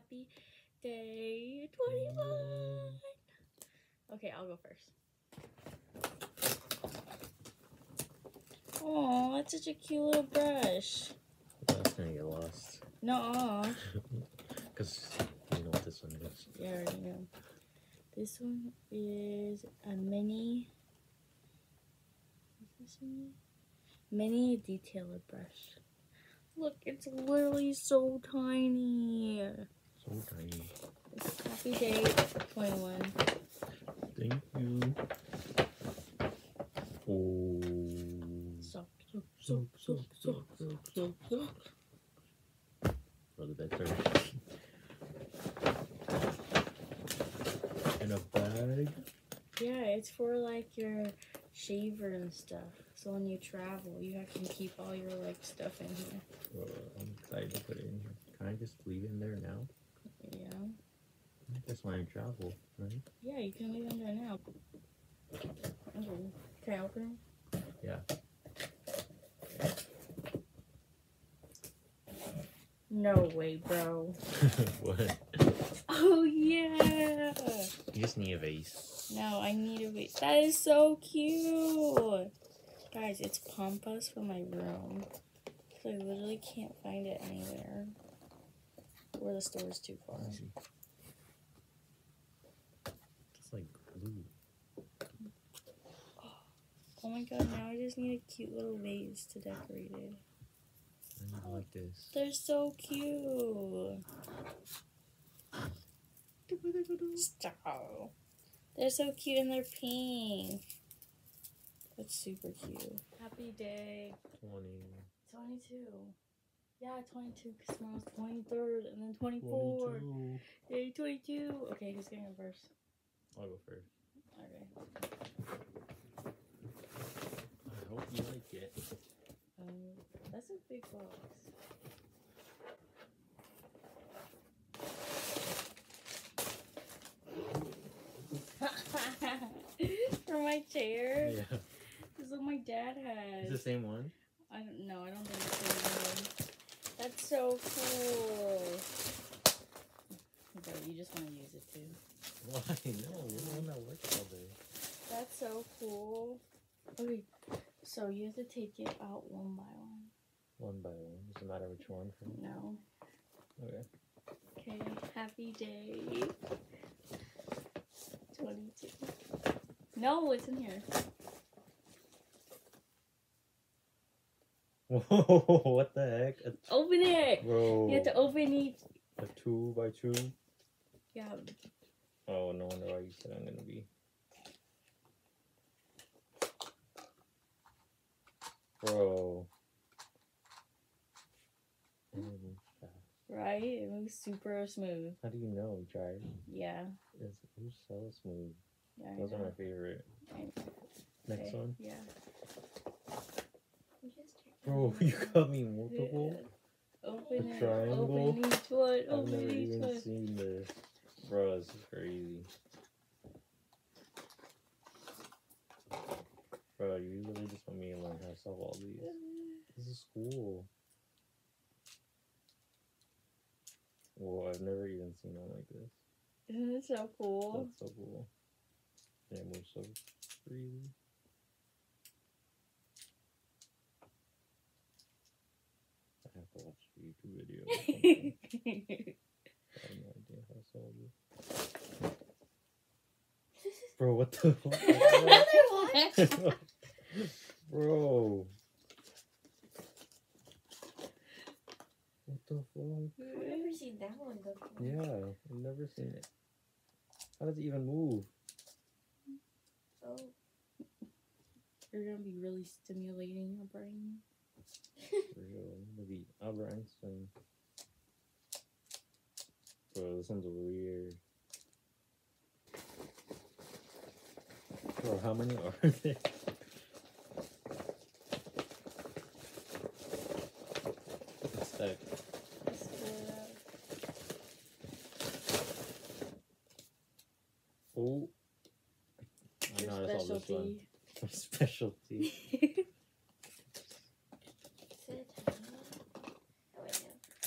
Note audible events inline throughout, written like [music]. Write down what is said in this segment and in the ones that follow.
happy day 21. Okay, I'll go first. Oh, that's such a cute little brush. Oh, that's gonna get lost. No, Because [laughs] you know what this one is. yeah, I already know. This one is a mini. Is this a mini? Mini detailer brush. Look, it's literally so tiny. So tiny. Happy day 21. Thank you. Oh. Sock, sock, sock, sock, sock, sock. For the bed first. In a bag. Yeah, it's for like your shaver and stuff. So when you travel, you have to keep all your like stuff in here. Well, I'm excited to put it in here. Can I just leave it in there now? That's why I travel, right? Yeah, you can leave them there now. Okay. Can I open them? Yeah. No way, bro. [laughs] what? Oh yeah. You just need a vase. No, I need a vase. That is so cute. Guys, it's Pampas for my room. So I literally can't find it anywhere. Or the store is too far. Let me see. It's like glue. Oh my god, now I just need a cute little vase to decorate it. I need like this. They're so cute. Stop. They're so cute and they're pink. That's super cute. Happy day. 20. 22. Yeah, 22 because tomorrow's 23rd and then 24. 22. Day 22. Okay, who's getting it first? I'll go first. Okay. Hope you like it. Um, that's a big box. [laughs] For my chair. Yeah. This is what my dad has. It's the same one? I don't know. I don't think it's the same one. That's so cool. Bro, you just want to use it too. Why? No, you're the one that works all day. That's so cool. Okay, so you have to take it out one by one. One by one. Doesn't matter which one. No. Okay. Okay, happy day. 22. No, it's in here. Whoa, [laughs] what the heck? Open it! bro. You have to open each. A two by two? Yeah. Oh, no wonder why you said I'm gonna be. Bro. Right? It moves super smooth. How do you know? You tried? Yeah. It's, it was so smooth. yeah Those are my favorite. Next okay, one. Yeah. Bro, [laughs] you got me multiple. Open A it. triangle? Open each one. I've never each even one. seen this. Bro, this is crazy. Bro, you literally just want me to learn how to solve all these. This is cool. Well, I've never even seen one like this. Isn't it so cool? That's so cool. And it moves so freely. I have to watch a YouTube video. [laughs] I have no idea how to solve this. Bro, what the [laughs] fuck? [laughs] Bro. What the fuck? I've never seen that one before. Yeah, I've never seen it. How does it even move? Oh, You're gonna be really stimulating your brain. [laughs] For real. Maybe Albert Einstein. Bro, this one's weird. Bro, how many are [laughs] there? What's that? It's the- Oh. I your know how to solve this one. specialty. Specialty. is it a tiny one? Oh, wait, no. [laughs]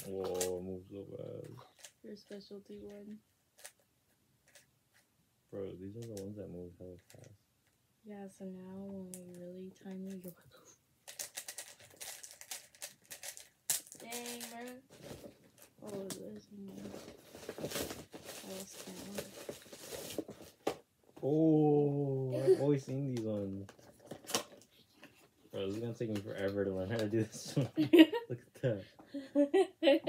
Whoa, it moves so fast. your specialty one. Bro, these are the ones that move hella fast. Yeah, so now when we're really tiny, you're like, Dang, bro. oh, there's more. I lost count. Oh, I've always seen these ones. Bro, this is gonna take me forever to learn how to do this one. [laughs] Look at that. That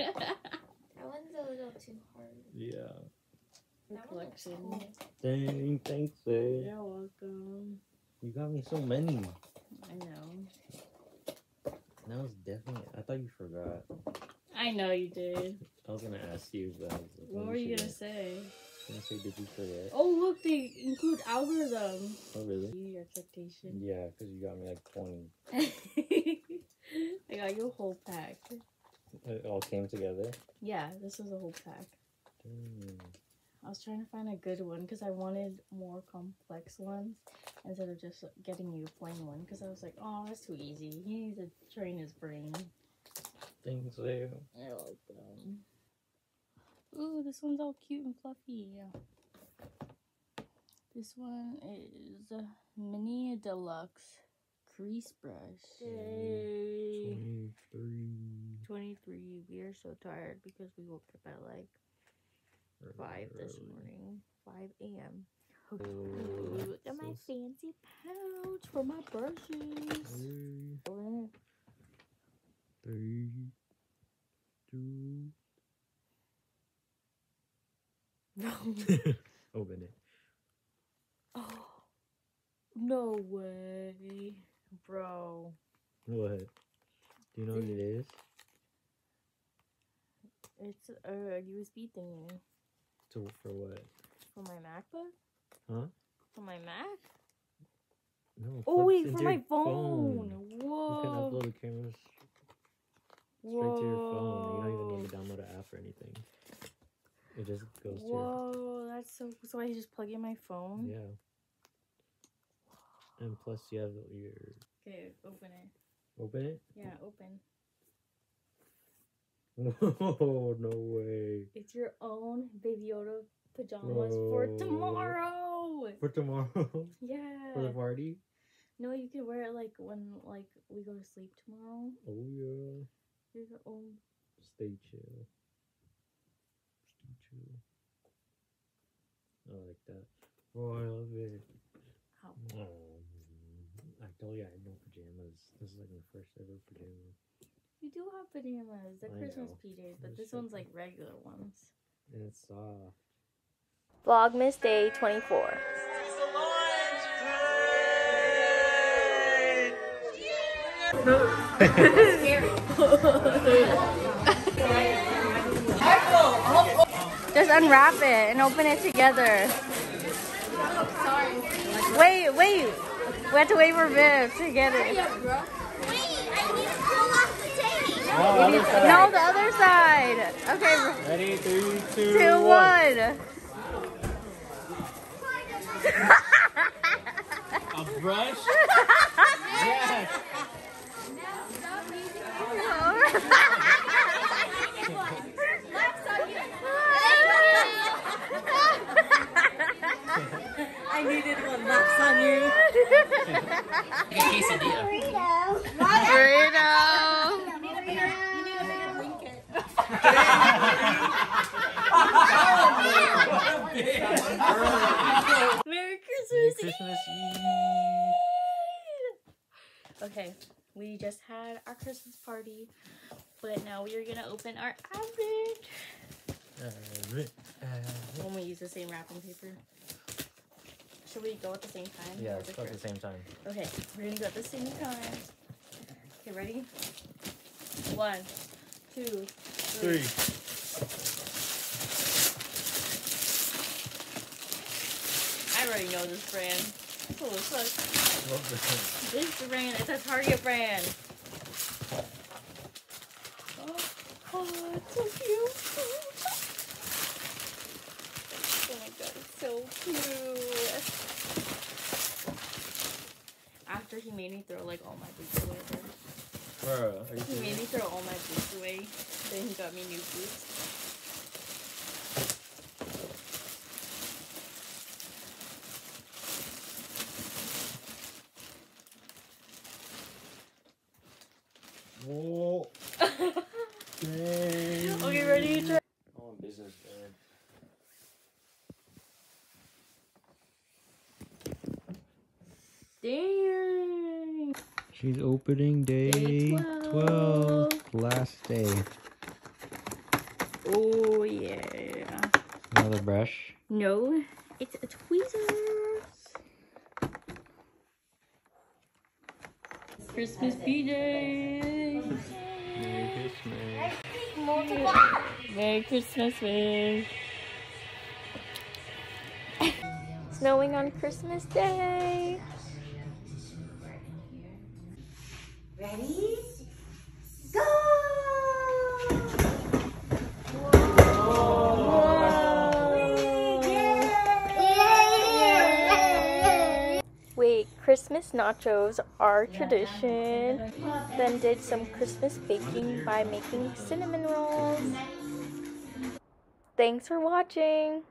one's a little too hard. Yeah. That one cool. Dang, thanks, babe. You're welcome. You got me so many. I know. That was definitely. I thought you forgot. I know you did. I was gonna ask you, but like, What were you gonna say? Say, did you forget? Oh, look, they include algorithm. Oh, really? Your expectation. Yeah, because you got me like 20. [laughs] I got you a whole pack. It all came together. Yeah, this was a whole pack. Dang. I was trying to find a good one because I wanted more complex ones instead of just getting you a plain one because I was like, oh, that's too easy. He needs to train his brain. Things babe. I like them. Ooh, this one's all cute and fluffy. This one is mini deluxe crease brush. Yay. 23. 23. We are so tired because we woke up at like 5 this morning. 5 a.m. Oh, Ooh, look at my so fancy pouch for my brushes. Three, three, two. No. [laughs] Open it. Oh, no way. Bro. What? Do you know what it is? It's a USB thingy To for what? for my MacBook. Huh? For my Mac? No. Oh wait, for my phone. You can Whoa. upload the cameras straight Whoa. to your phone. You don't even need to download an app or anything. It just goes to your Whoa, that's so. So I just plug in my phone. yeah. And plus, you have your Okay, open it. open it. Yeah, open. No, [laughs] no way. It's your own Baby Yoda pajamas for tomorrow. For tomorrow, Yeah. [laughs] for the party. No, you can wear it like when like we go to sleep tomorrow. Oh yeah. You're your own. Stay chill. Stay. I like that. Oh, I love it. Oh, I told you I had no pajamas. This is like my first ever pajama. You do have pajamas. They're I Christmas know. PJs, but I'm this just one's like regular ones. And it's soft. Vlogmas Day 24. [laughs] [laughs] Just unwrap it and open it together. Wait, wait. We have to wait for Viv to get it. No, the other side. Okay, Ready? Three, two, two, one. one. A brush? [laughs] yes. [laughs] I needed one laps on you. Burrito. Burrito. You need a bigger blanket. Merry Christmas Christmas Eve. Okay, we just had our Christmas party, but now we are gonna open our advent. Uh, uh, When we use the same wrapping paper. Should we go at the same time? yeah, Or it's the about the same time. Okay, we're gonna go at the same time. Okay, ready? One, two, three. Three. I already know this brand. Oh, look. Love this This brand is a Target brand. Oh, oh it's so cute. so cute. After he made me throw like all my boots away. Bro, he made me throw all my boots away. Then he got me new boots. Whoa. [laughs] okay, ready to try. on business, man. Dang. She's opening day, Day 12. Last day. Oh yeah. Another brush. No, it's a tweezers. Christmas PJs. Merry Christmas. Merry Christmas, babe. Snowing on Christmas Day. Ready? Go! Wait, Christmas nachos are tradition. Then did some Christmas baking by making cinnamon rolls. Thanks for watching.